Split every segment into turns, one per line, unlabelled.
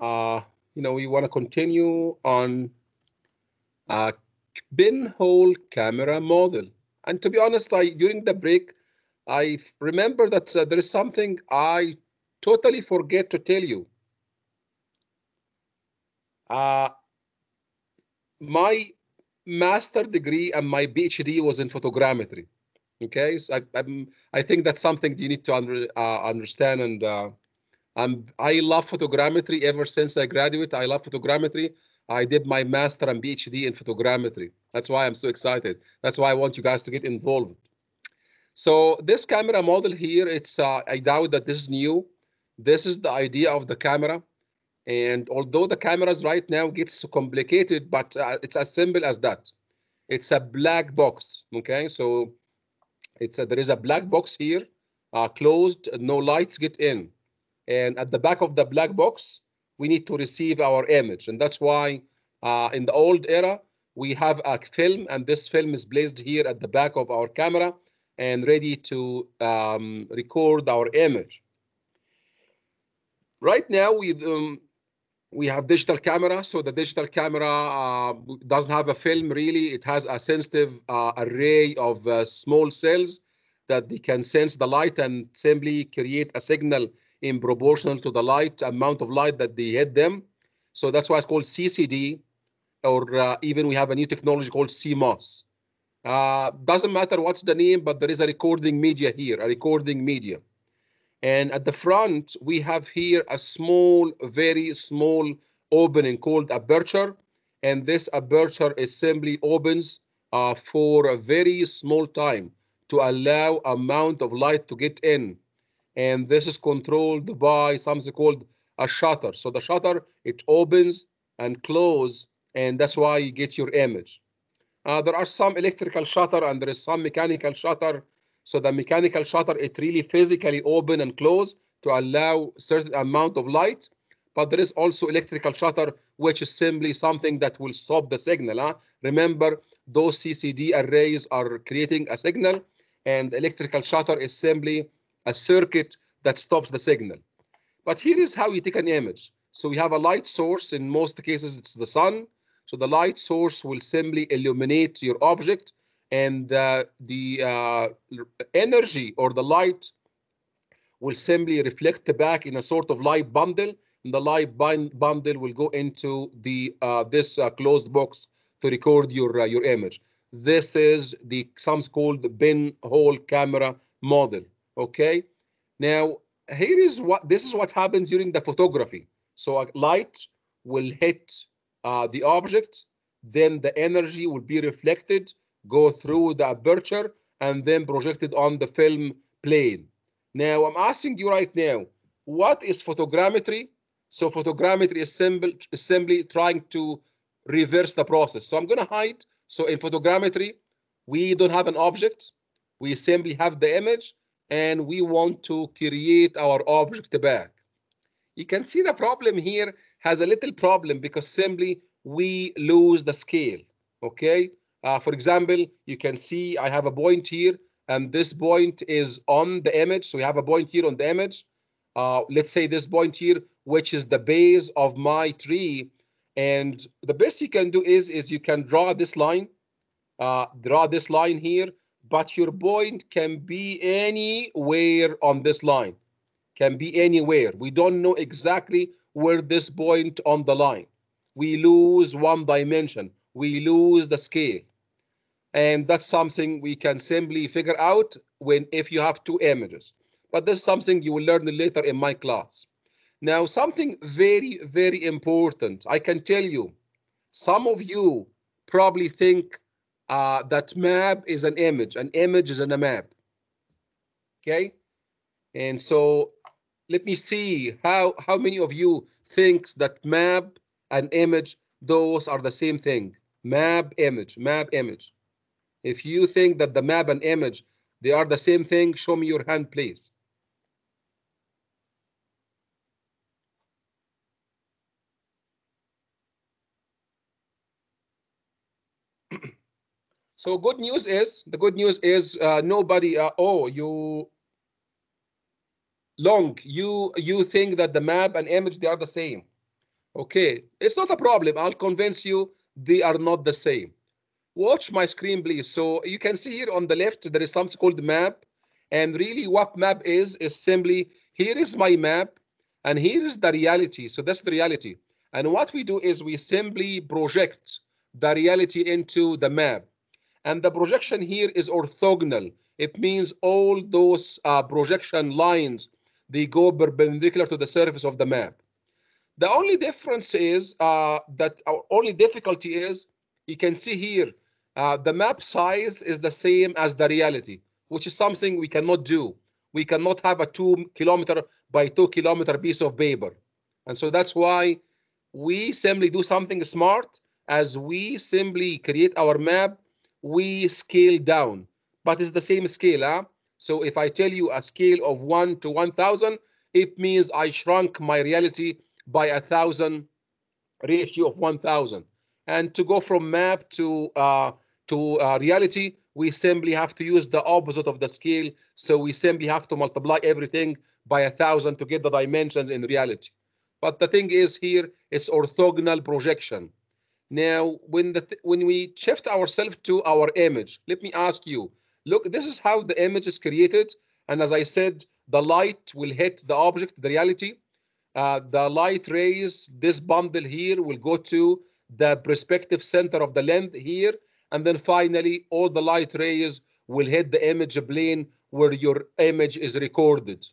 uh, you know, we want to continue on uh, pinhole camera model. And to be honest, I during the break, I remember that uh, there is something I totally forget to tell you. Uh, my master degree and my PhD was in photogrammetry. Okay, so I, I'm, I think that's something you need to under, uh, understand. And uh, I'm, I love photogrammetry ever since I graduated. I love photogrammetry. I did my master and PhD in photogrammetry. That's why I'm so excited. That's why I want you guys to get involved. So this camera model here, it's uh, I doubt that this is new. This is the idea of the camera. And although the cameras right now gets so complicated, but uh, it's as simple as that. It's a black box, okay? So it's a, there is a black box here, uh, closed, no lights get in. And at the back of the black box, we need to receive our image. And that's why uh, in the old era, we have a film and this film is placed here at the back of our camera and ready to um, record our image. Right now, we um, we have digital camera. So the digital camera uh, doesn't have a film really. It has a sensitive uh, array of uh, small cells that they can sense the light and simply create a signal in proportional to the light amount of light that they hit them. So that's why it's called CCD, or uh, even we have a new technology called CMOS. Uh, doesn't matter what's the name, but there is a recording media here, a recording media. And at the front, we have here a small, very small opening called aperture. And this aperture is simply opens uh, for a very small time to allow amount of light to get in. And this is controlled by something called a shutter. So the shutter, it opens and close, and that's why you get your image. Uh, there are some electrical shutter and there is some mechanical shutter so the mechanical shutter, it really physically open and close to allow certain amount of light. But there is also electrical shutter, which is simply something that will stop the signal. Huh? Remember, those CCD arrays are creating a signal, and electrical shutter is simply a circuit that stops the signal. But here is how you take an image. So we have a light source. In most cases, it's the sun. So the light source will simply illuminate your object and uh, the uh, energy or the light will simply reflect back in a sort of light bundle and the light bundle will go into the uh, this uh, closed box to record your uh, your image this is the some called the pinhole camera model okay now here is what this is what happens during the photography so a light will hit uh, the object then the energy will be reflected go through the aperture and then projected on the film plane. Now I'm asking you right now, what is photogrammetry? So photogrammetry is simply, simply trying to reverse the process. So I'm going to hide. So in photogrammetry, we don't have an object. We simply have the image and we want to create our object back. You can see the problem here has a little problem because simply we lose the scale. Okay. Uh, for example, you can see I have a point here, and this point is on the image. So we have a point here on the image. Uh, let's say this point here, which is the base of my tree. And the best you can do is, is you can draw this line, uh, draw this line here, but your point can be anywhere on this line, can be anywhere. We don't know exactly where this point on the line. We lose one dimension. We lose the scale. And that's something we can simply figure out when if you have two images. But this is something you will learn later in my class. Now, something very, very important. I can tell you, some of you probably think uh, that map is an image. An image is in a map. Okay? And so let me see how, how many of you thinks that map and image, those are the same thing. Map, image, map, image. If you think that the map and image, they are the same thing, show me your hand, please. So good news is, the good news is uh, nobody, uh, oh, you, long, you, you think that the map and image, they are the same. Okay, it's not a problem. I'll convince you they are not the same. Watch my screen, please. So you can see here on the left, there is something called map. And really what map is, is simply, here is my map and here is the reality. So that's the reality. And what we do is we simply project the reality into the map. And the projection here is orthogonal. It means all those uh, projection lines, they go perpendicular to the surface of the map. The only difference is uh, that our only difficulty is, you can see here, uh, the map size is the same as the reality, which is something we cannot do. We cannot have a two kilometer by two kilometer piece of paper. And so that's why we simply do something smart as we simply create our map, we scale down, but it's the same scale. Huh? So if I tell you a scale of one to 1,000, it means I shrunk my reality by a thousand ratio of 1,000. And to go from map to uh, to uh, reality, we simply have to use the opposite of the scale. So we simply have to multiply everything by a thousand to get the dimensions in reality. But the thing is here, it's orthogonal projection. Now, when the th when we shift ourselves to our image, let me ask you, look, this is how the image is created. And as I said, the light will hit the object, the reality. Uh, the light rays, this bundle here will go to the perspective center of the lens here. And then finally, all the light rays will hit the image plane where your image is recorded.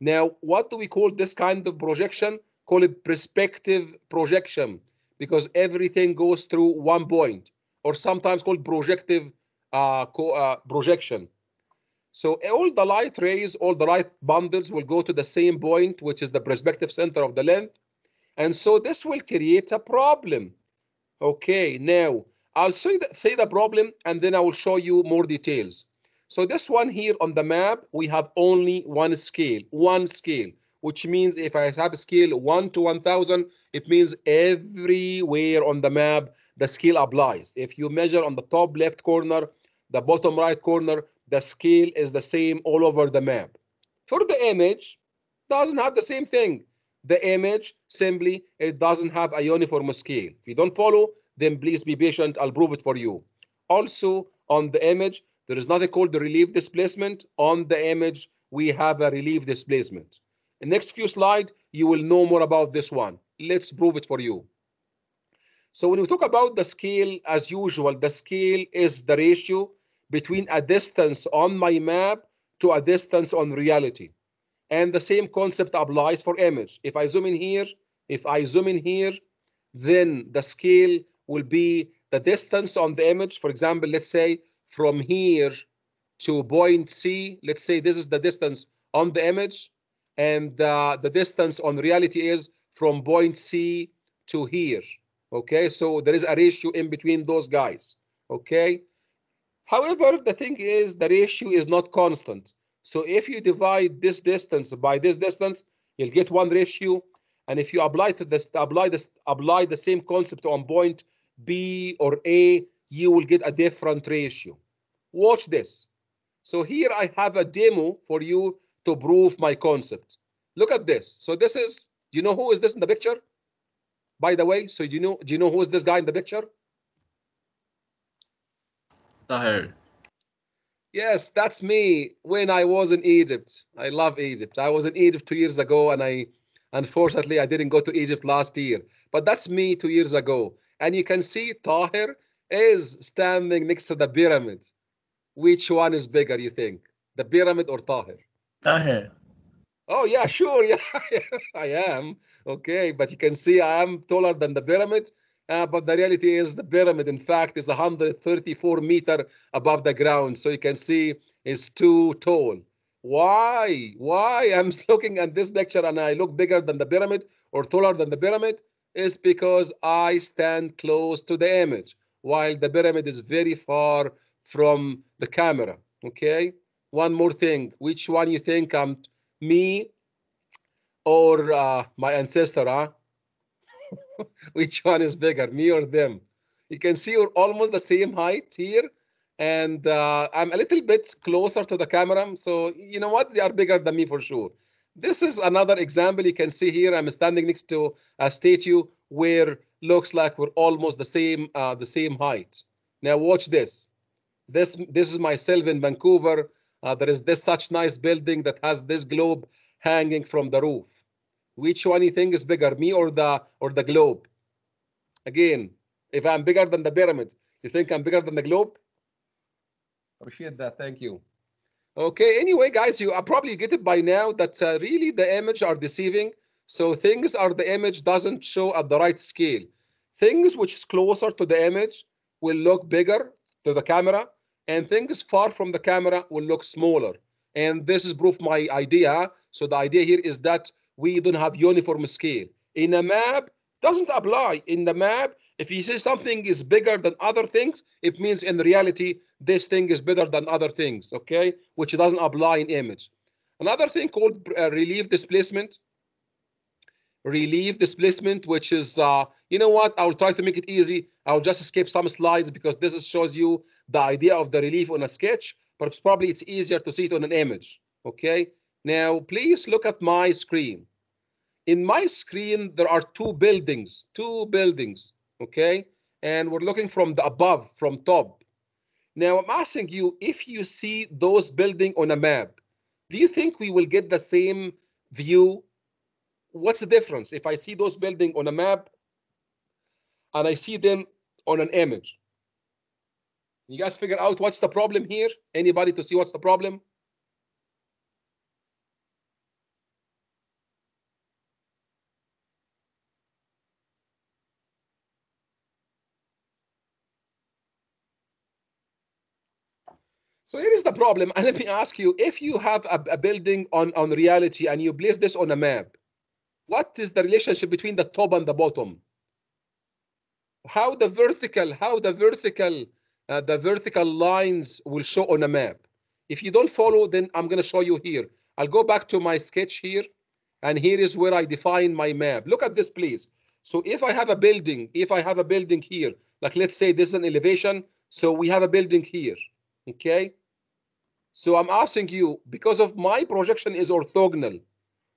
Now, what do we call this kind of projection? Call it perspective projection because everything goes through one point or sometimes called projective uh, uh, projection. So all the light rays, all the light bundles will go to the same point, which is the perspective center of the lens. And so this will create a problem. Okay, now I'll say the, say the problem and then I will show you more details. So this one here on the map, we have only one scale, one scale, which means if I have a scale 1 to 1000, it means everywhere on the map, the scale applies. If you measure on the top left corner, the bottom right corner, the scale is the same all over the map. For the image, doesn't have the same thing. The image simply, it doesn't have a uniform scale. If you don't follow, then please be patient. I'll prove it for you. Also, on the image, there is nothing called the relief displacement. On the image, we have a relief displacement. Next few slides, you will know more about this one. Let's prove it for you. So when we talk about the scale, as usual, the scale is the ratio between a distance on my map to a distance on reality. And the same concept applies for image. If I zoom in here, if I zoom in here, then the scale will be the distance on the image. For example, let's say from here to point C, let's say this is the distance on the image, and uh, the distance on reality is from point C to here. Okay, so there is a ratio in between those guys. Okay, however, the thing is the ratio is not constant. So if you divide this distance by this distance, you'll get one ratio. And if you apply to this, apply this, apply the same concept on point B or A, you will get a different ratio. Watch this. So here I have a demo for you to prove my concept. Look at this. So this is, do you know who is this in the picture? By the way, so do you know, do you know who is this guy in the picture?
Taher.
Yes, that's me when I was in Egypt. I love Egypt. I was in Egypt two years ago and I, unfortunately, I didn't go to Egypt last year. But that's me two years ago. And you can see Taher is standing next to the pyramid. Which one is bigger, you think? The pyramid or
Taher?
Oh, yeah, sure. Yeah, I am. Okay, but you can see I am taller than the pyramid. Uh, but the reality is the pyramid, in fact, is 134 meter above the ground. So you can see it's too tall. Why? Why I'm looking at this picture and I look bigger than the pyramid or taller than the pyramid is because I stand close to the image while the pyramid is very far from the camera. Okay. One more thing. Which one you think I'm me or uh, my ancestor? Huh? Which one is bigger, me or them? You can see we're almost the same height here. And uh, I'm a little bit closer to the camera. So you know what? They are bigger than me for sure. This is another example you can see here. I'm standing next to a statue where looks like we're almost the same uh, the same height. Now watch this. This this is myself in Vancouver. Uh, there is this such nice building that has this globe hanging from the roof. Which one you think is bigger, me or the or the globe? Again, if I'm bigger than the pyramid, you think I'm bigger than the globe? Appreciate that. Thank you. Okay. Anyway, guys, you are probably get it by now that uh, really the image are deceiving. So things are the image doesn't show at the right scale. Things which is closer to the image will look bigger to the camera, and things far from the camera will look smaller. And this is proof my idea. So the idea here is that we don't have uniform scale. In a map, doesn't apply. In the map, if you say something is bigger than other things, it means in reality, this thing is bigger than other things, okay? Which doesn't apply in image. Another thing called uh, relief displacement. Relief displacement, which is, uh, you know what? I will try to make it easy. I'll just skip some slides because this is, shows you the idea of the relief on a sketch, but probably it's easier to see it on an image, okay? Now, please look at my screen. In my screen, there are two buildings, two buildings, okay? And we're looking from the above, from top. Now, I'm asking you, if you see those building on a map, do you think we will get the same view? What's the difference if I see those building on a map and I see them on an image? You guys figure out what's the problem here? Anybody to see what's the problem? So here is the problem. And let me ask you, if you have a, a, building on, on reality and you place this on a map, what is the relationship between the top and the bottom? How the vertical, how the vertical, uh, the vertical lines will show on a map. If you don't follow, then I'm going to show you here. I'll go back to my sketch here. And here is where I define my map. Look at this, please. So if I have a building, if I have a building here, like let's say this is an elevation. So we have a building here okay so i'm asking you because of my projection is orthogonal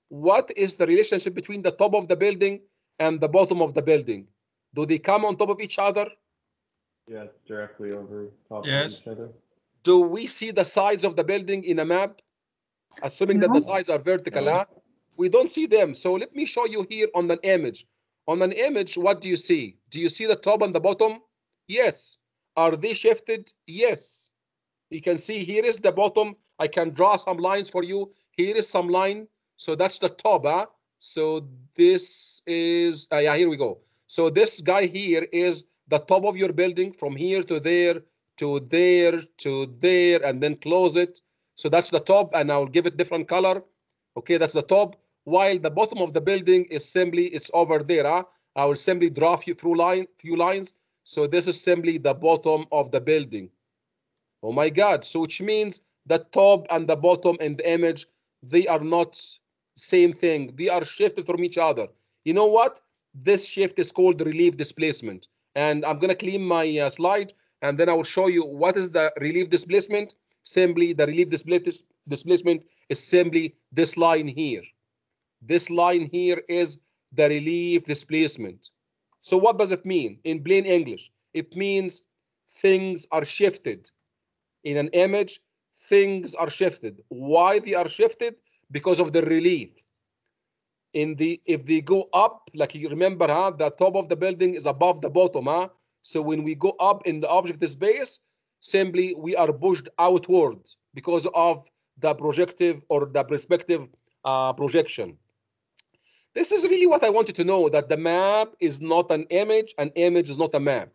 what is the relationship between the top of the building and the bottom of the building do they come on top of each other
yes directly over top
Yes.
of each other
do we see the sides of the building in a map assuming that the sides are vertical
No.
huh? we don't see them so let me show you here on an image on an image what do you see do you see the top and the bottom yes are they shifted yes you can see here is the bottom. I can draw some lines for you. Here is some line. So that's the top. Huh? So this is, uh, yeah, here we go. So this guy here is the top of your building from here to there, to there, to there, and then close it. So that's the top, and I'll give it different color. Okay, that's the top. While the bottom of the building is simply, it's over there. Huh? I will simply draw few, few, line, few lines. So this is simply the bottom of the building. Oh my God. So which means the top and the bottom in the image, they are not same thing. They are shifted from each other. You know what? This shift is called relief displacement. And I'm going to clean my uh, slide and then I will show you what is the relief displacement. Simply the relief displace- displacement is simply this line here. This line here is the relief displacement. So what does it mean in plain English? It means things are shifted in an image, things are shifted. Why they are shifted? Because of the relief. In the if they go up, like you remember, huh, the top of the building is above the bottom, huh? So when we go up in the object space, simply we are pushed outward because of the projective or the perspective uh, projection. This is really what I want you to know that the map is not an image, an image is not a map.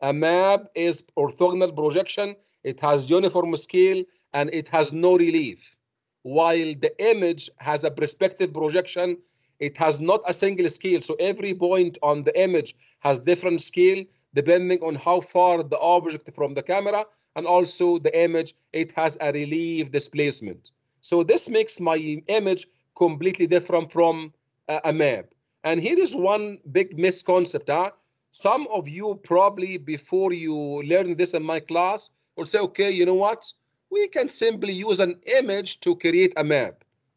A map is orthogonal projection, it has uniform scale, and it has no relief. While the image has a perspective projection, it has not a single scale. So every point on the image has different scale depending on how far the object from the camera and also the image, it has a relief displacement. So this makes my image completely different from a, a map. And here is one big misconcept. Huh? Some of you probably before you learn this in my class will say, okay, you know what? We can simply use an image to create a map.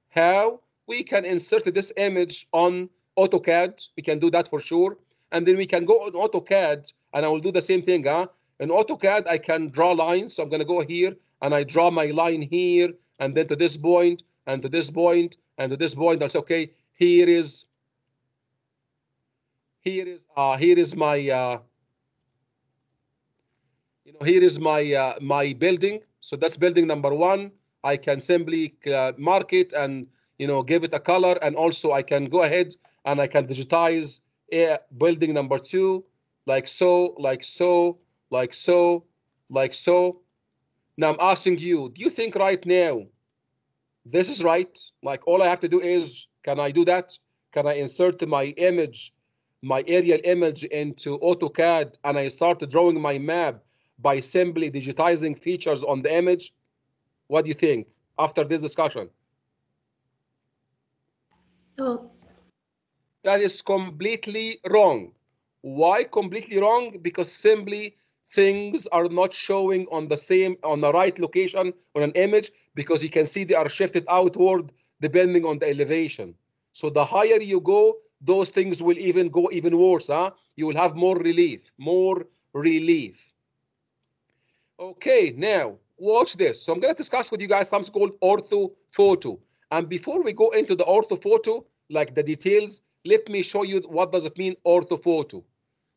How? we can insert this image on AutoCAD. We can do that for sure. And then we can go on AutoCAD and I will do the same thing. Huh? In AutoCAD, I can draw lines. So I'm going to go here and I draw my line here and then to this point and to this point and to this point. That's okay. Here is here is uh here is my uh you know here is my uh, my building so that's building number one. I can simply uh, mark it and you know give it a color. And also i can go ahead and i can digitize uh, building number two. Like so like so like so like so. Now i'm asking you do you think right now this is right? Like all i have to do is can i do that? Can i insert my image my aerial image into AutoCAD and I start drawing my map by simply digitizing features on the image, what do you think after this discussion?
No.
That is completely wrong. Why completely wrong? Because simply things are not showing on the same, on the right location on an image because you can see they are shifted outward depending on the elevation. So the higher you go, those things will even go even worse. Huh? You will have more relief, more relief. Okay, now watch this. So I'm going to discuss with you guys something called orthophoto. And before we go into the orthophoto, like the details, let me show you what does it mean orthophoto.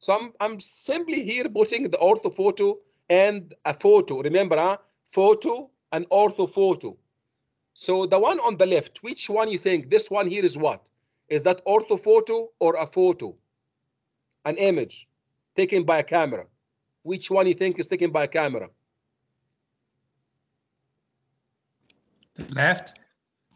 So I'm, I'm simply here putting the orthophoto and a photo. Remember, huh? photo and orthophoto. So the one on the left, which one you think? This one here is what? Is that orthophoto or a photo? An image taken by a camera. Which one you think is taken by a camera?
The left.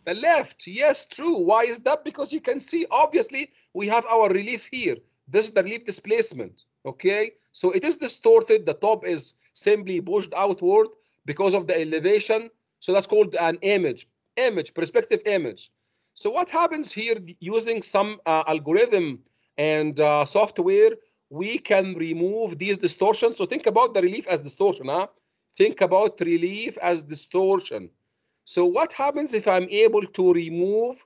The left, yes, true. Why is that? Because you can see, obviously, we have our relief here. This is the relief displacement, okay? So it is distorted. The top is simply pushed outward because of the elevation. So that's called an image, image, perspective image. So what happens here using some uh, algorithm and uh, software, we can remove these distortions. So think about the relief as distortion. Huh? Think about relief as distortion. So what happens if I'm able to remove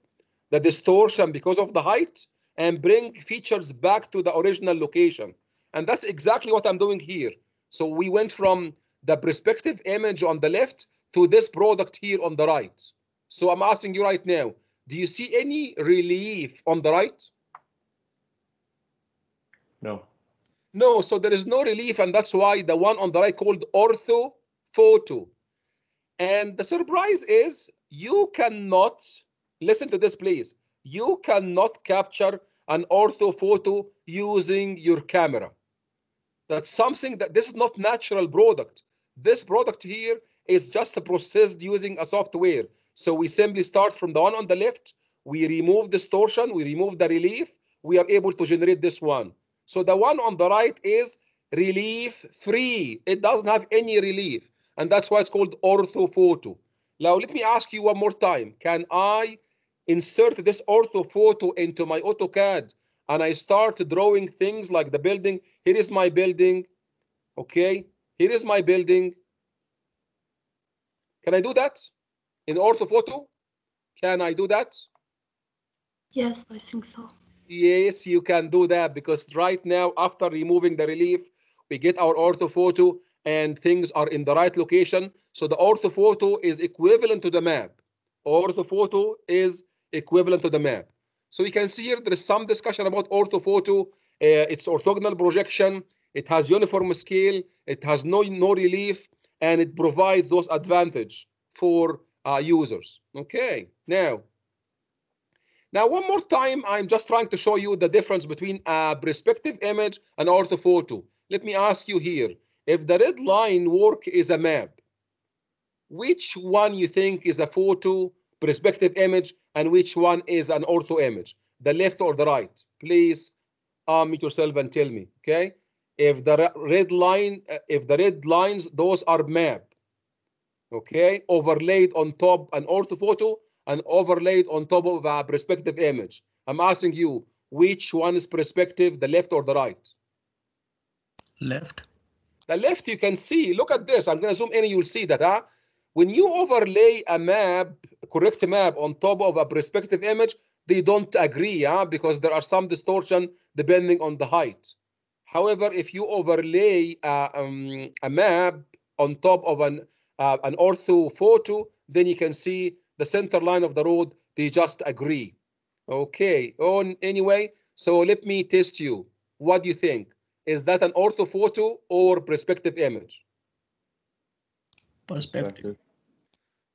the distortion because of the height and bring features back to the original location? And that's exactly what I'm doing here. So we went from the perspective image on the left to this product here on the right. So I'm asking you right now, do you see any relief on the right?
No.
No, so there is no relief, and that's why the one on the right called ortho photo. And the surprise is you cannot, listen to this please, you cannot capture an ortho photo using your camera. That's something that this is not natural product. This product here is just processed using a software. So we simply start from the one on the left, we remove distortion, we remove the relief, we are able to generate this one. So the one on the right is relief free. It doesn't have any relief. And that's why it's called orthophoto. Now, let me ask you one more time. Can I insert this orthophoto into my AutoCAD and I start drawing things like the building? Here is my building. Okay. Here is my building. Can I do that in orthophoto? Can I do that?
Yes, I think so.
Yes, you can do that because right now, after removing the relief, we get our orthophoto and things are in the right location. So the orthophoto is equivalent to the map. Orthophoto is equivalent to the map. So you can see here there is some discussion about orthophoto. Uh, it's orthogonal projection. It has uniform scale. It has no no relief, and it provides those advantage for uh, users. Okay, now. Now, one more time, I'm just trying to show you the difference between a perspective image and orthophoto. Let me ask you here, if the red line work is a map, which one you think is a photo, perspective image, and which one is an ortho image, the left or the right? Please unmute yourself and tell me, okay? If the red line, uh, if the red lines, those are map, okay? Overlaid on top an orthophoto and overlaid on top of a perspective image. I'm asking you, which one is perspective, the left or the right?
Left.
The left you can see, look at this. I'm going to zoom in you'll see that. Huh? When you overlay a map correct map on top of a perspective image, they don't agree, yeah, because there are some distortion depending on the height. However, if you overlay uh, um, a map on top of an uh, an ortho photo, then you can see the center line of the road. They just agree. Okay. On anyway, so let me test you. What do you think? Is that an orthophoto or perspective image?
Perspective.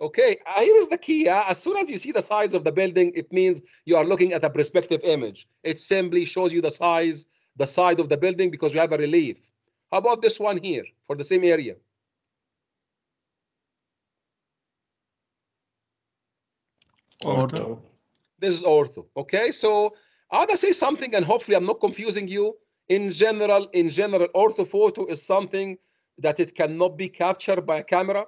Okay, uh, here is the key. yeah. As soon as you see the size of the building, it means you are looking at a perspective image. It simply shows you the size, the side of the building because you have a relief. How about this one here for the same area?
Ortho.
This is ortho. Okay, so I want to say something, and hopefully I'm not confusing you. In general, in general, ortho photo is something that it cannot be captured by a camera.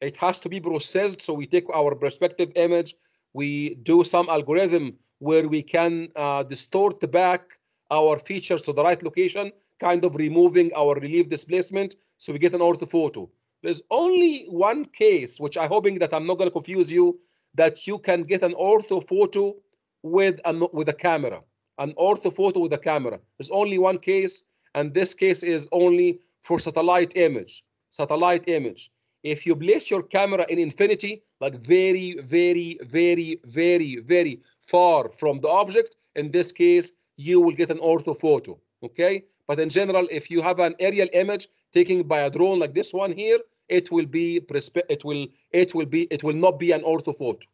It has to be processed. So we take our perspective image, we do some algorithm where we can uh, distort back our features to the right location, kind of removing our relief displacement, so we get an ortho photo. There's only one case, which I'm hoping that I'm not going to confuse you, that you can get an ortho photo with a with a camera, an ortho photo with a camera. There's only one case, and this case is only for satellite image. Satellite image. If you place your camera in infinity, like very, very, very, very, very far from the object, in this case, you will get an ortho photo. Okay, but in general, if you have an aerial image taken by a drone like this one here, it will be it will it will be it will not be an ortho photo.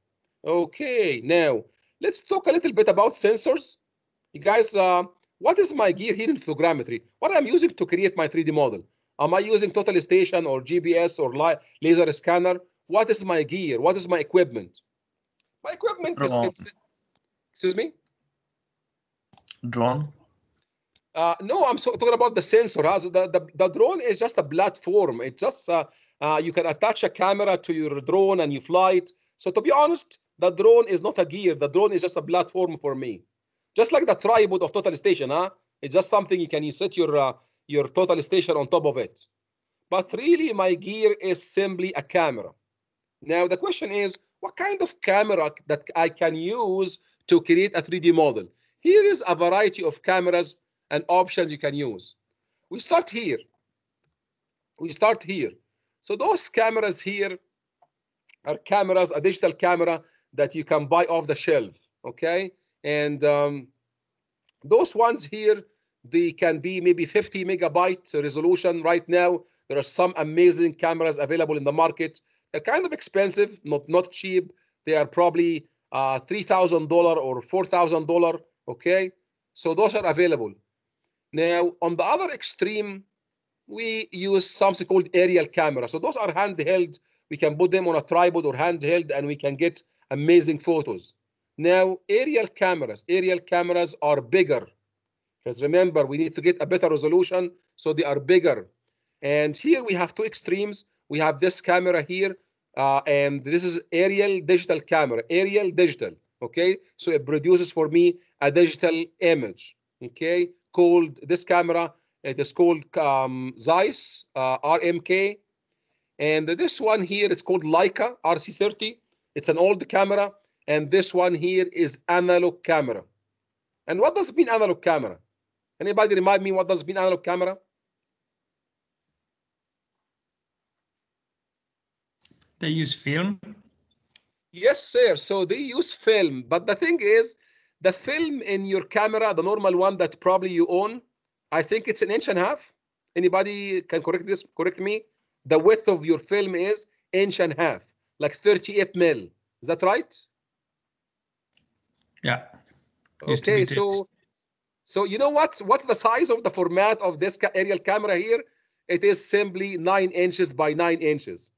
Okay, now let's talk a little bit about sensors. You guys, uh, what is my gear here in photogrammetry? What I'm using to create my 3D model? Am I using total station or GPS or laser scanner? What is my gear? What is my equipment? My equipment is
Drone.
consi- excuse me.
Drone.
Uh, no, I'm so, talking about the sensor. the, the, the drone is just a platform. It's just uh, uh, you can attach a camera to your drone and you fly it. So to be honest, the drone is not a gear. The drone is just a platform for me. Just like the tripod of Total Station, huh? It's just something you can you set your uh, your Total Station on top of it. But really, my gear is simply a camera. Now the question is, what kind of camera that I can use to create a 3D model? Here is a variety of cameras and options you can use. We start here. We start here. So those cameras here are cameras, a digital camera that you can buy off the shelf, okay? And um, those ones here, they can be maybe 50 megabyte resolution. Right now, there are some amazing cameras available in the market. They're kind of expensive, not, not cheap. They are probably uh, $3,000 or $4,000, okay? So those are available. Now, on the other extreme, we use something called aerial camera. So those are handheld. We can put them on a tripod or handheld, and we can get amazing photos. Now, aerial cameras, aerial cameras are bigger. Because remember, we need to get a better resolution, so they are bigger. And here we have two extremes. We have this camera here, uh, and this is aerial digital camera, aerial digital, okay? So it produces for me a digital image, okay? Called, this camera, it is called um, Zeiss uh, RMK. And this one here is called Leica RC30. It's an old camera. And this one here is analog camera. And what does it mean analog camera? Anybody remind me what does it mean analog camera?
They use film.
Yes, sir. So they use film. But the thing is, the film in your camera, the normal one that probably you own, I think it's an inch and a half. Anybody can correct this? Correct me. The width of your film is inch and a half, like 38 mil. Is that right?
Yeah. Used to be
Okay, so so you know what's what's the size of the format of this aerial camera here? It is simply nine inches by nine inches.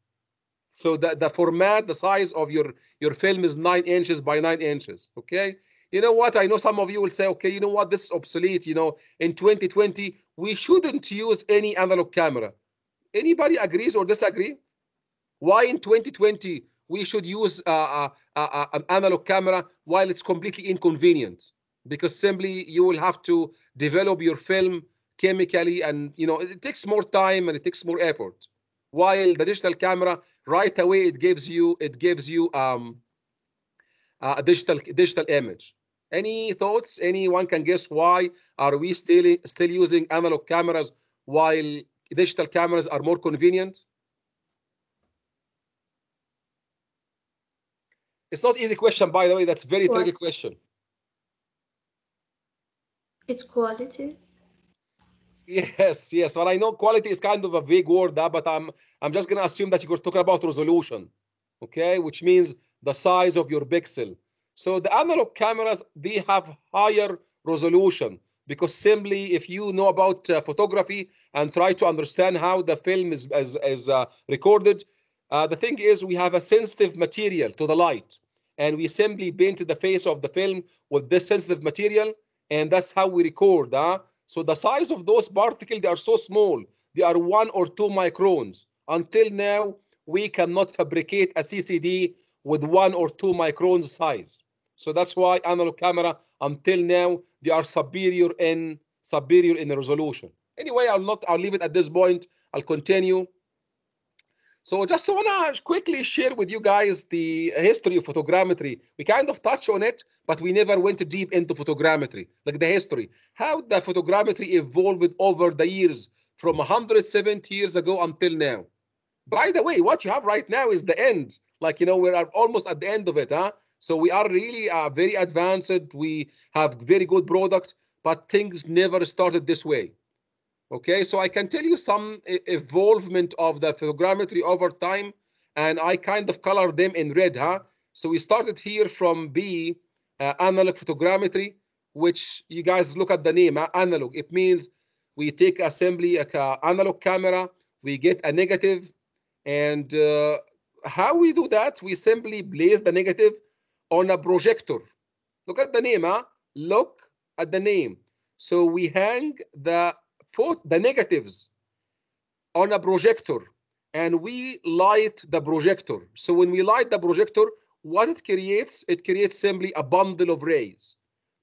So the, the format, the size of your your film is nine inches by nine inches. Okay. You know what? I know some of you will say, okay, you know what? This is obsolete. You know, in 2020, we shouldn't use any analog camera. Anybody agrees or disagree? Why in 2020 we should use uh, uh, uh, uh, an analog camera while it's completely inconvenient? Because simply you will have to develop your film chemically, and you know it takes more time and it takes more effort. While the digital camera, right away, it gives you it gives you um, uh, a digital digital image. Any thoughts? Anyone can guess why are we still still using analog cameras while digital cameras are more convenient? It's not easy question, by the way. That's very tricky question.
It's quality.
Yes, yes. Well, I know quality is kind of a vague word, uh, but I'm I'm just gonna assume that you're talking about resolution, okay? Which means the size of your pixel. So the analog cameras they have higher resolution because simply if you know about uh, photography and try to understand how the film is is, is uh, recorded, uh, the thing is we have a sensitive material to the light, and we simply paint the face of the film with this sensitive material, and that's how we record. Huh? So the size of those particles, they are so small. They are one or two microns. Until now, we cannot fabricate a CCD with one or two microns size. So that's why analog camera, until now, they are superior in superior in resolution. Anyway, I'll not, I'll leave it at this point. I'll continue. So just want to quickly share with you guys the history of photogrammetry. We kind of touch on it, but we never went deep into photogrammetry, like the history. How the photogrammetry evolved over the years from 170 years ago until now. By the way, what you have right now is the end. Like, you know, we're almost at the end of it, huh? So we are really uh, very advanced. We have very good product, but things never started this way. Okay, so I can tell you some evolvement of the photogrammetry over time, and I kind of color them in red, huh? So we started here from B, uh, analog photogrammetry, which you guys look at the name, analog. It means we take assembly a ca- analog camera, we get a negative, and uh, how we do that? We simply place the negative on a projector. Look at the name, huh? Look at the name. So we hang the the negatives on a projector and we light the projector. So when we light the projector, what it creates, it creates simply a bundle of rays,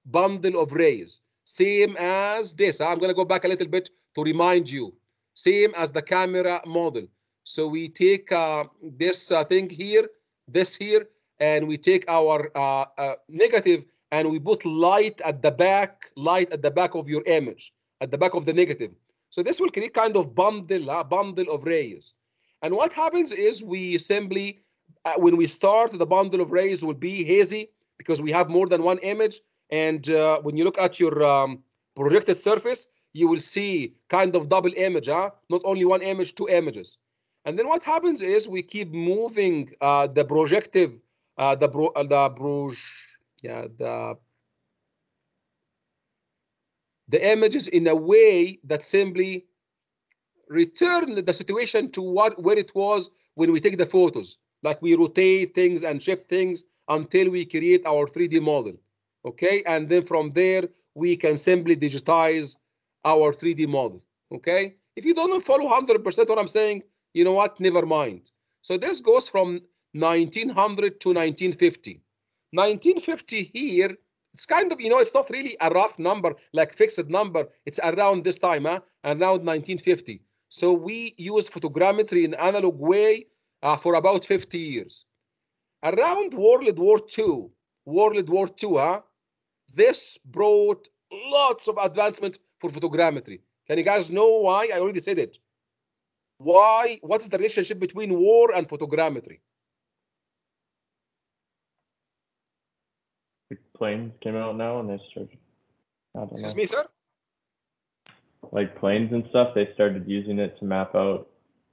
bundle of rays, same as this. I'm gonna go back a little bit to remind you, same as the camera model. So we take uh, this uh, thing here, this here, and we take our uh, uh, negative and we put light at the back, light at the back of your image, at the back of the negative. So this will create kind of bundle, a bundle of rays. And what happens is we simply, uh, when we start, the bundle of rays will be hazy because we have more than one image. And uh, when you look at your um, projected surface, you will see kind of double image, huh? not only one image, two images. And then what happens is we keep moving uh, the projective, uh, the bro, uh, the proj, yeah, the the images in a way that simply return the situation to what where it was when we take the photos. Like we rotate things and shift things until we create our 3D model. Okay, and then from there we can simply digitize our 3D model. Okay, if you don't follow 100% what I'm saying, you know what? Never mind. So this goes from 1900 to 1950. 1950 here, it's kind of, you know, it's not really a rough number, like fixed number. It's around this time, huh? around 1950. So we use photogrammetry in analog way uh, for about 50 years. Around World War II, World War II, huh? this brought lots of advancement for photogrammetry. Can you guys know why? I already said it. Why? What's the relationship between war and photogrammetry?
Planes came out now and they started. I don't know.
Excuse me, sir?
Like planes and stuff, they started using it to map out.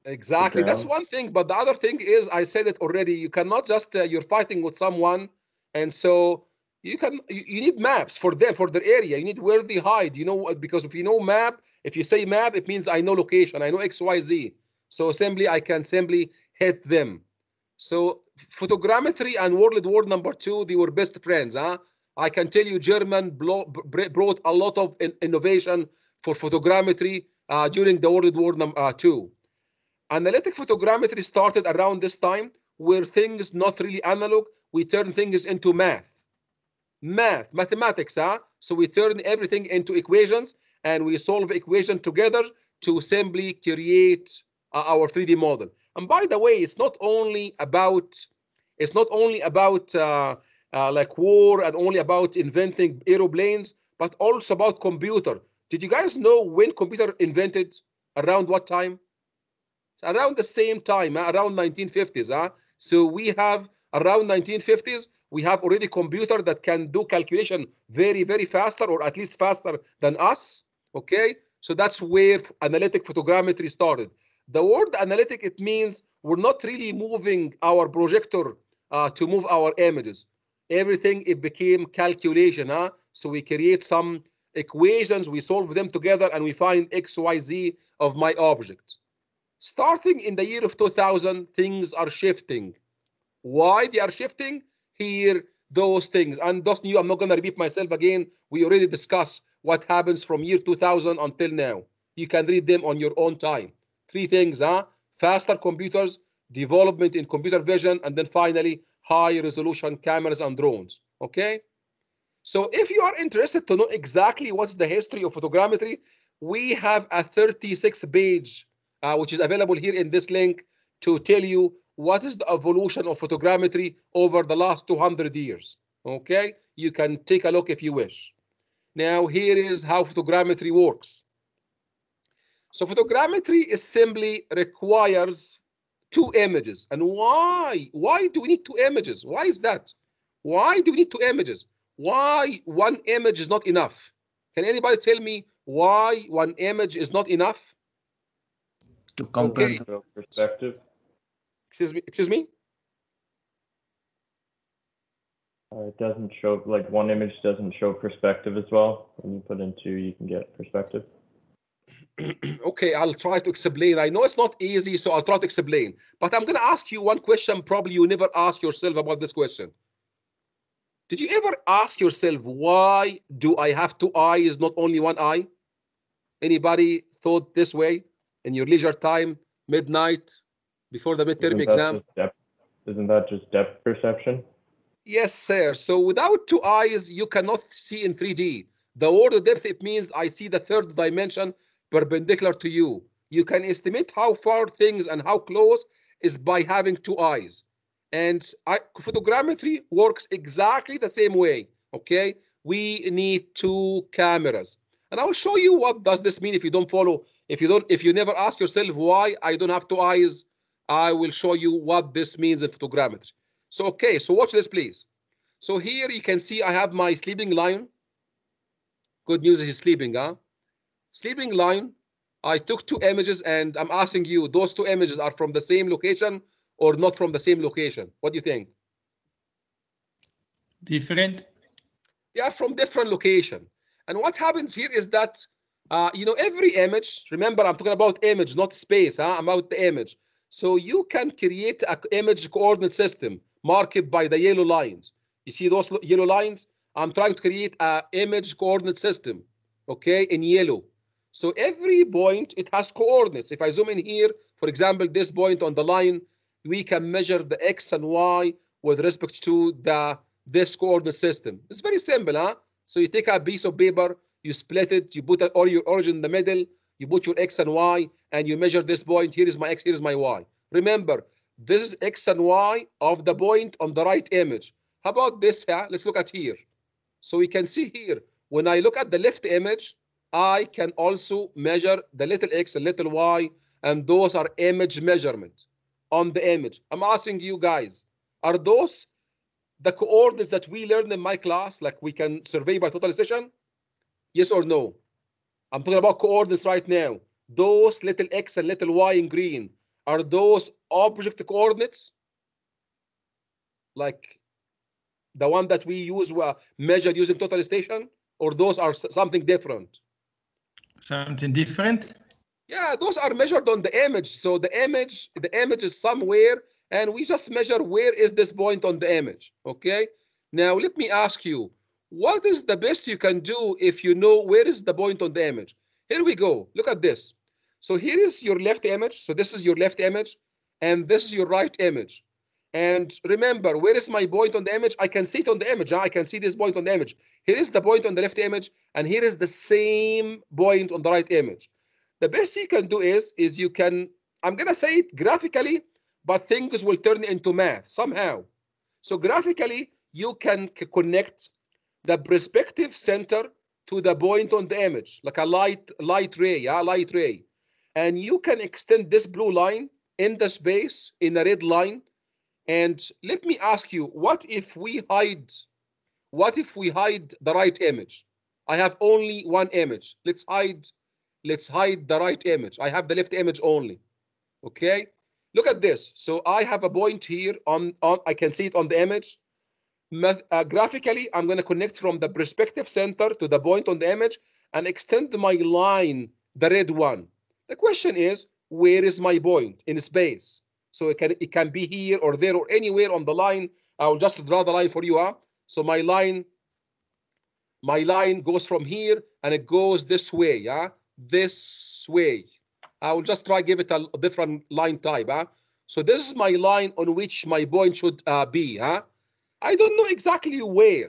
Exactly. That's one thing. But the other thing is, I said it already. You cannot just uh, you're fighting with someone, and so you can you, you need maps for them for their area. You need where they hide. You know what? Because if you know map, if you say map, it means I know location. I know X Y Z. So simply I can simply hit them. So photogrammetry and World War Number Two, they were best friends. Huh? I can tell you, German brought a lot of innovation for photogrammetry uh, during the World War Number uh, Analytic photogrammetry started around this time, where things not really analog, we turn things into math. Math, mathematics, huh? So we turn everything into equations and we solve equation together to simply create uh, our 3D model. And by the way, it's not only about it's not only about uh, uh, like war and only about inventing aeroplanes, but also about computer. Did you guys know when computer invented? Around what time? Around the same time, huh? around 1950s. Huh? So we have around 1950s, we have already computer that can do calculation very, very faster, or at least faster than us. Okay, so that's where analytic photogrammetry started. The word analytic, it means we're not really moving our projector uh, to move our images. Everything, it became calculation. Huh? So we create some equations, we solve them together, and we find x, y, z of my object. Starting in the year of 2000, things are shifting. Why they are shifting? Here, those things. And those new, I'm not going to repeat myself again. We already discussed what happens from year 2000 until now. You can read them on your own time. Three things, huh? Faster computers, development in computer vision, and then finally, high resolution cameras and drones. Okay? So if you are interested to know exactly what's the history of photogrammetry, we have a 36 page, uh, which is available here in this link to tell you what is the evolution of photogrammetry over the last 200 years. Okay, you can take a look if you wish. Now, here is how photogrammetry works. So photogrammetry is simply requires two images. And why? Why do we need two images? Why is that? Why do we need two images? Why one image is not enough? Can anybody tell me why one image is not enough?
To compare
Okay.
perspective.
Excuse me. Excuse me.
Uh, it doesn't show like one image doesn't show perspective as well. When you put in two, you can get perspective.
okay, I'll try to explain. I know it's not easy, so I'll try to explain. But I'm going to ask you one question. Probably you never asked yourself about this question. Did you ever ask yourself why do I have two eyes, not only one eye? Anybody thought this way in your leisure time, midnight, before the midterm
Isn't
exam?
depth- Isn't that just depth perception?
Yes, sir. So without two eyes, you cannot see in 3D. The word of depth, it means I see the third dimension perpendicular to you. You can estimate how far things and how close is by having two eyes. And I, photogrammetry works exactly the same way, okay? We need two cameras. And I will show you what does this mean if you don't follow, if you don't, if you never ask yourself why I don't have two eyes, I will show you what this means in photogrammetry. So, okay, so watch this, please. So here you can see I have my sleeping lion. Good news, he's sleeping, huh? Sleeping lion. I took two images and I'm asking you, those two images are from the same location or not from the same location? What do you think?
Different.
They are from different location. And what happens here is that, uh, you know, every image, remember, I'm talking about image, not space, huh? I'm about the image. So you can create an image coordinate system marked by the yellow lines. You see those yellow lines? I'm trying to create an image coordinate system, okay, in yellow. So every point, it has coordinates. If I zoom in here, for example, this point on the line, we can measure the X and Y with respect to the this coordinate system. It's very simple, huh? So you take a piece of paper, you split it, you put all your origin in the middle, you put your X and Y, and you measure this point. Here is my X, here is my Y. Remember, this is X and Y of the point on the right image. How about this? Huh? Let's look at here. So we can see here, when I look at the left image, I can also measure the little x and little y, and those are image measurement on the image. I'm asking you guys, are those the coordinates that we learned in my class, like we can survey by total station? Yes or no? I'm talking about coordinates right now. Those little x and little y in green, are those object coordinates? Like the one that we use uh, measured using total station, or those are something different?
Something different.
Yeah, those are measured on the image. So the image, the image is somewhere, and we just measure where is this point on the image. Okay. Now let me ask you, what is the best you can do if you know where is the point on the image? Here we go. Look at this. So here is your left image. So this is your left image, and this is your right image. And remember, where is my point on the image? I can see it on the image. I can see this point on the image. Here is the point on the left image, and here is the same point on the right image the best you can do is is you can i'm going to say it graphically but things will turn into math somehow so graphically you can connect the perspective center to the point on the image, like a light light ray, yeah, light ray. And you can extend this blue line in the space in a red line. And let me ask you, what if we hide, what if we hide the right image? I have only one image. Let's hide, let's hide the right image. I have the left image only. Okay. Look at this. So I have a point here on, on I can see it on the image. Uh, graphically, I'm going to connect from the perspective center to the point on the image and extend my line, the red one. The question is, where is my point in space? So it can it can be here or there or anywhere on the line. I will just draw the line for you. Huh? So my line, my line goes from here and it goes this way. Yeah, this way. I will just try give it a different line type. Huh? So this is my line on which my point should uh, be. Huh? I don't know exactly where.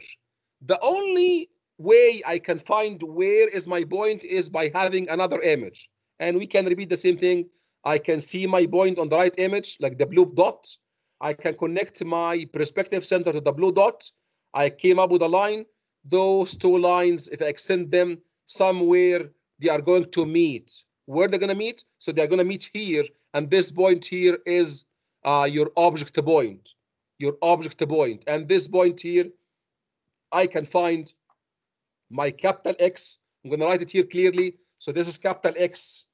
The only way I can find where is my point is by having another image. And we can repeat the same thing. I can see my point on the right image, like the blue dot. I can connect my perspective center to the blue dot. I came up with a line. Those two lines, if I extend them somewhere, they are going to meet. Where they're going to meet? So they're going to meet here. And this point here is uh, your object point your object point. And this point here, I can find my capital X. I'm going to write it here clearly. So this is capital X,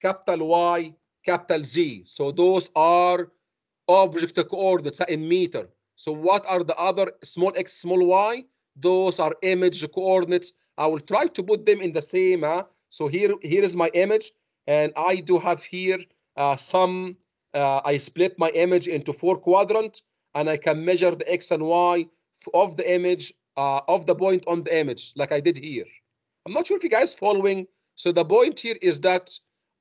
capital Y, capital Z. So those are object coordinates in meter. So what are the other small x, small y? Those are image coordinates. I will try to put them in the same. Uh, so here, here is my image. And I do have here uh, some, uh, I split my image into four quadrants and I can measure the x and y of the image uh, of the point on the image like I did here. I'm not sure if you guys following. So the point here is that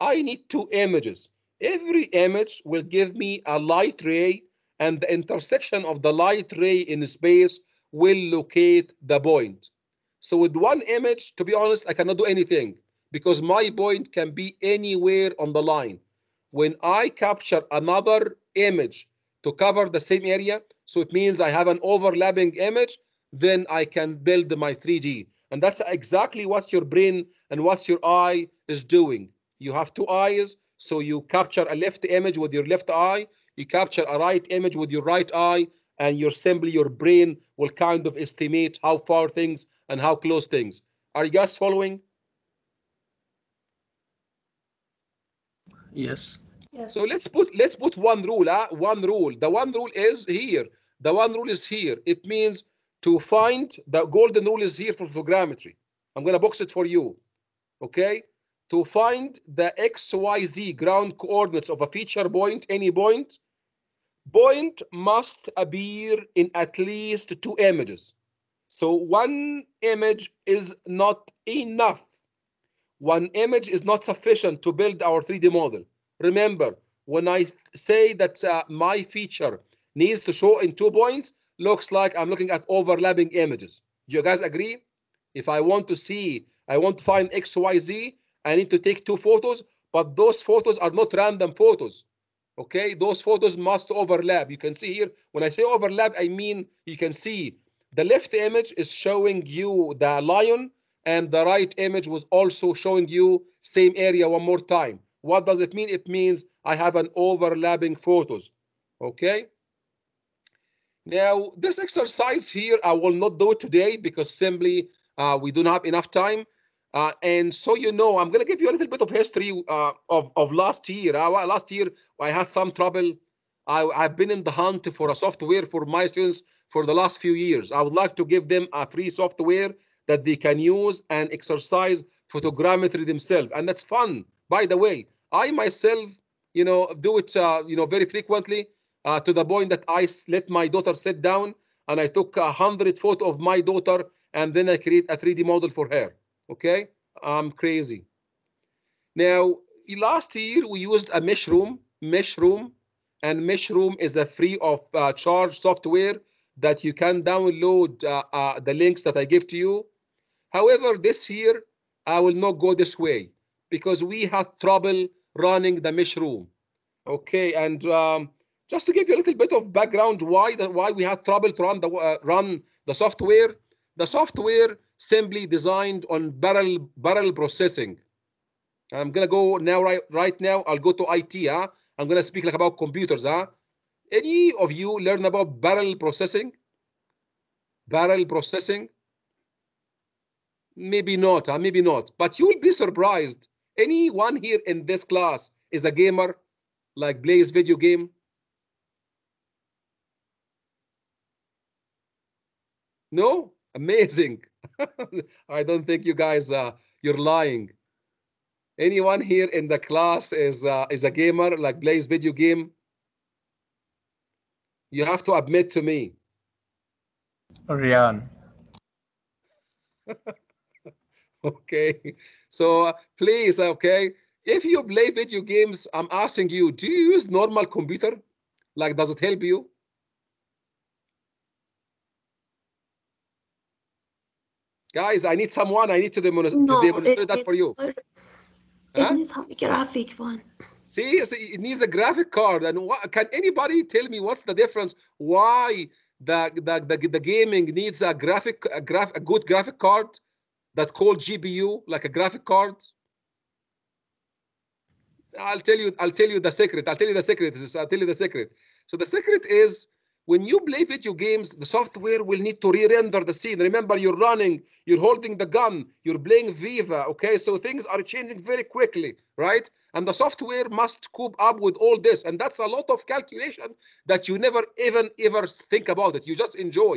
I need two images. Every image will give me a light ray and the intersection of the light ray in space will locate the point. So with one image, to be honest, I cannot do anything because my point can be anywhere on the line. When I capture another image to cover the same area. So it means I have an overlapping image, then I can build my 3D. And that's exactly what your brain and what your eye is doing. You have two eyes, so you capture a left image with your left eye, you capture a right image with your right eye, and your simply your brain will kind of estimate how far things and how close things. Are you guys following?
Yes.
Yes.
So let's put let's put one rule. Uh, one rule. The one rule is here. The one rule is here. It means to find the golden rule is here for photogrammetry. I'm gonna box it for you. Okay. To find the x, y, z ground coordinates of a feature point, any point, point must appear in at least two images. So one image is not enough. One image is not sufficient to build our 3D model. Remember, when I say that uh, my feature needs to show in two points, looks like I'm looking at overlapping images. Do you guys agree? If I want to see, I want to find X, Y, Z, I need to take two photos, but those photos are not random photos. Okay, those photos must overlap. You can see here, when I say overlap, I mean you can see the left image is showing you the lion, and the right image was also showing you same area one more time. What does it mean? It means I have an overlapping photos. Okay. Now, this exercise here, I will not do it today because simply uh, we don't have enough time. Uh, and so you know, I'm going to give you a little bit of history uh, of, of last year. Uh, last year, I had some trouble. I, I've been in the hunt for a software for my students for the last few years. I would like to give them a free software that they can use and exercise photogrammetry themselves. And that's fun. By the way, I myself, you know, do it, uh, you know, very frequently uh, to the point that I let my daughter sit down and I took a hundred photo of my daughter and then I create a 3D model for her. Okay, I'm crazy. Now, last year we used a Meshroom, and Meshroom is a free of uh, charge software that you can download uh, uh, the links that I give to you. However, this year I will not go this way because we had trouble running the Meshroom. Okay, and um, just to give you a little bit of background why the, why we had trouble to run the uh, run the software. The software simply designed on barrel barrel processing. I'm gonna go now right right now. I'll go to IT. Huh? Ah. I'm gonna speak like about computers. Huh? Any of you learn about barrel processing? Barrel processing? Maybe not. Huh? Maybe not. But you will be surprised. Anyone here in this class is a gamer, like plays video game. No, amazing. I don't think you guys uh, you're lying. Anyone here in the class is uh, is a gamer like plays video game? You have to admit to me.
Ryan.
Okay, so uh, please, okay, if you play video games, I'm asking you, do you use normal computer? Like, does it help you? Guys, I need someone. I need to, demon to demonstrate that for you.
a-
Huh?
It needs a graphic one.
See, it needs a graphic card. And what, can anybody tell me what's the difference? Why the the, the, the gaming needs a graphic a graph a good graphic card that called GPU, like a graphic card? I'll tell you. I'll tell you the secret. I'll tell you the secret. I'll tell you the secret. So the secret is when you play video games, the software will need to re-render the scene. Remember, you're running, you're holding the gun, you're playing Viva. Okay, so things are changing very quickly, right? And the software must cope up with all this, and that's a lot of calculation that you never even ever think about it. You just enjoy,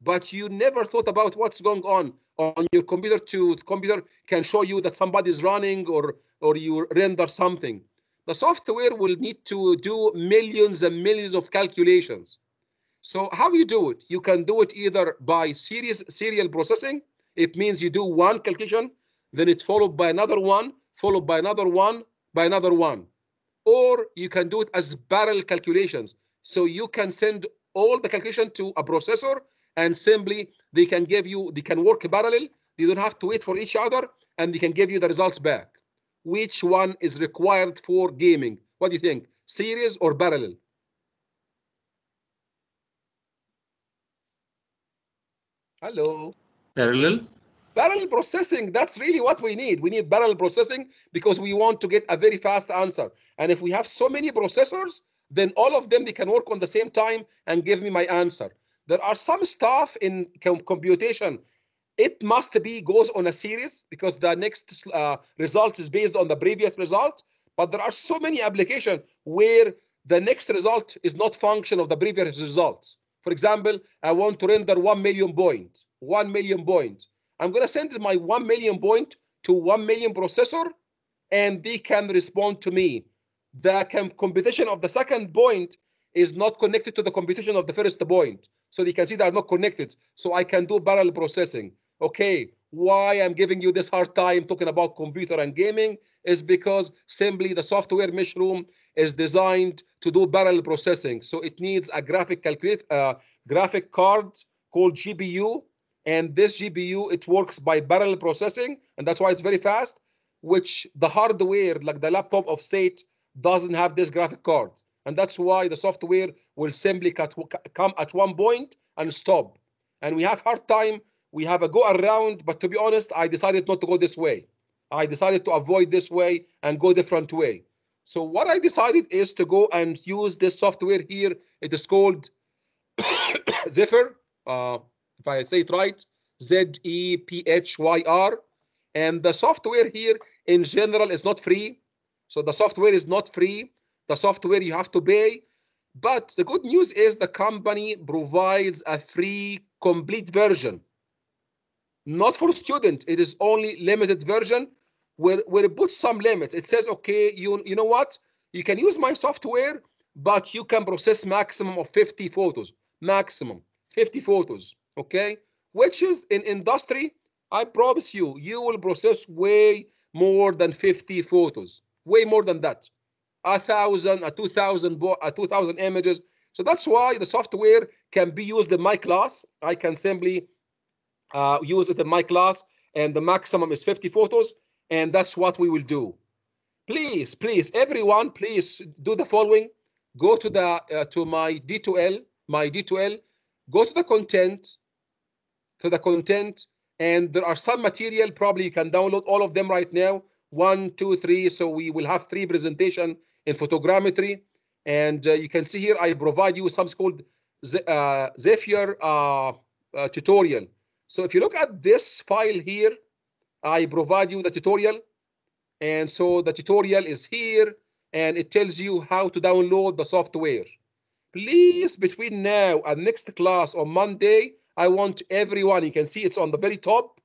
but you never thought about what's going on on your computer. To computer can show you that somebody's running or or you render something. The software will need to do millions and millions of calculations. So how you do it? You can do it either by series serial processing. It means you do one calculation, then it's followed by another one, followed by another one, by another one. Or you can do it as parallel calculations. So you can send all the calculation to a processor and simply they can give you, they can work parallel. They don't have to wait for each other and they can give you the results back. Which one is required for gaming? What do you think? Series or parallel? Hello.
Parallel.
Parallel processing, that's really what we need. We need parallel processing because we want to get a very fast answer. And if we have so many processors, then all of them, they can work on the same time and give me my answer. There are some stuff in com- computation. It must be goes on a series because the next uh, result is based on the previous result. But there are so many applications where the next result is not function of the previous results. For example, I want to render 1 million point, 1 million point. I'm going to send my 1 million point to 1 million processor and they can respond to me. The com- computation of the second point is not connected to the computation of the first point. So you can see they are not connected. So I can do parallel processing. Okay, why I'm giving you this hard time talking about computer and gaming is because simply the software Meshroom is designed to do parallel processing. So it needs a graphic uh, graphic card called GPU. And this GPU, it works by parallel processing, and that's why it's very fast, which the hardware, like the laptop of SAIT, doesn't have this graphic card. And that's why the software will simply cut, come at one point and stop. And we have hard time, we have a go around, but to be honest, I decided not to go this way. I decided to avoid this way and go different way. So what I decided is to go and use this software here. It is called Zephyr. Uh, if I say it right, Z E P H Y R. And the software here in general is not free. So the software is not free. The software you have to pay. But the good news is the company provides a free complete version. Not for student, it is only limited version where, where it puts some limits. It says, okay, you, you know what? You can use my software, but you can process maximum of 50 photos, maximum 50 photos, okay? Which is in industry, I promise you, you will process way more than 50 photos, way more than that. A thousand, a 2,000, bo- a 2,000 images. So that's why the software can be used in my class. I can simply uh, use it in my class and the maximum is 50 photos. And that's what we will do. Please, please, everyone, please do the following. go to the uh, to my D2L, my D2L, go to the content, to the content, and there are some material. Probably you can download all of them right now. One, two, three. So we will have three presentation in photogrammetry, and uh, you can see here I provide you something called Z- uh, Zephyr uh, uh, tutorial. So if you look at this file here, I provide you the tutorial. And so the tutorial is here and it tells you how to download the software. Please, between now and next class on Monday, I want everyone, you can see it's on the very top.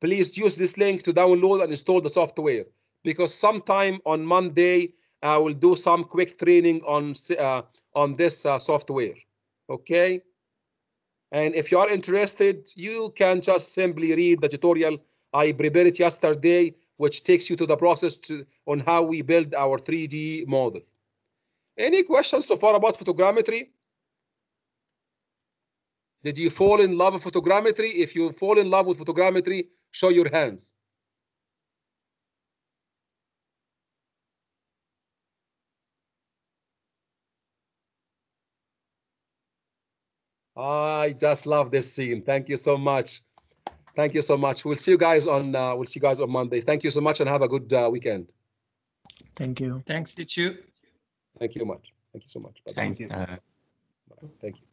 Please use this link to download and install the software because sometime on Monday, I will do some quick training on, uh, on this uh, software. Okay? And if you are interested, you can just simply read the tutorial. I prepared it yesterday, which takes you to the process to, on how we build our 3D model. Any questions so far about photogrammetry? Did you fall in love with photogrammetry? If you fall in love with photogrammetry, show your hands. I just love this scene. Thank you so much. Thank you so much. We'll see you guys on uh, we'll see you guys on Monday. Thank you so much and have a good uh, weekend.
Thank you.
Thanks, you too.
Thank you so much. Thank you so much. Bye-bye.
Thank you.
Bye. Thank you.